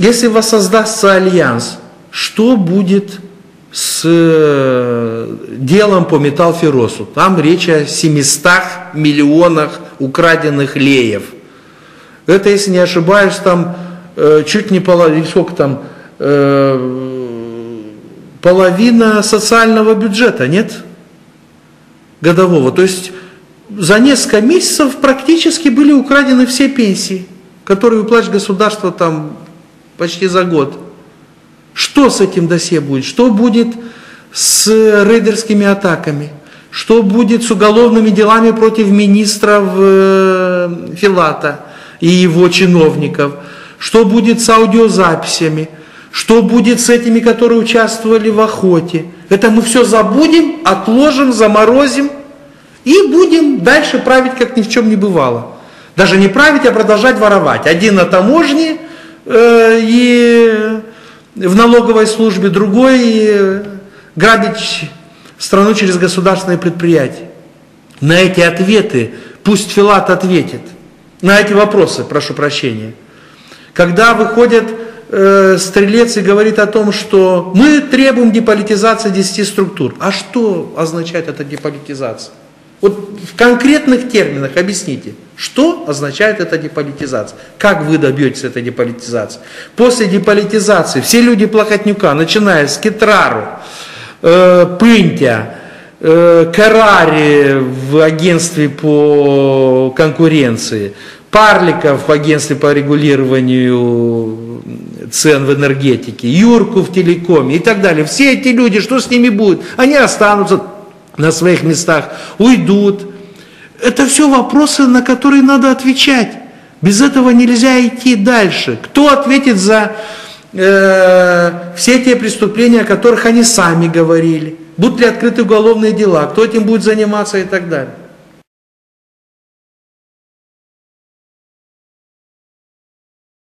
если воссоздастся альянс, что будет с э, делом по металлферросу? Там речь о 700 миллионах украденных леев. Это, если не ошибаюсь, там э, чуть не половина, сколько там, э, половина социального бюджета, нет? Годового. То есть за несколько месяцев практически были украдены все пенсии, которые выплачивает государство там почти за год. Что с этим досье будет? Что будет с рейдерскими атаками? Что будет с уголовными делами против министров э, Филата и его чиновников? Что будет с аудиозаписями? Что будет с этими, которые участвовали в охоте? Это мы все забудем, отложим, заморозим и будем дальше править, как ни в чем не бывало. Даже не править, а продолжать воровать. Один на таможне и в налоговой службе, другой грабить страну через государственные предприятия. На эти ответы пусть Филат ответит. На эти вопросы, прошу прощения. Когда выходят э, стрелец и говорит о том, что мы требуем деполитизации 10 структур. А что означает эта деполитизация? Вот в конкретных терминах объясните, что означает эта деполитизация? Как вы добьетесь этой деполитизации? После деполитизации все люди Плохотнюка, начиная с Кетрару, э, Пынтя, э, Карари в агентстве по конкуренции, Парликов в агентстве по регулированию цен в энергетике, Юрку в телекоме и так далее. Все эти люди, что с ними будет? Они останутся на своих местах, уйдут. Это все вопросы, на которые надо отвечать. Без этого нельзя идти дальше. Кто ответит за э, все те преступления, о которых они сами говорили? Будут ли открыты уголовные дела? Кто этим будет заниматься и так далее?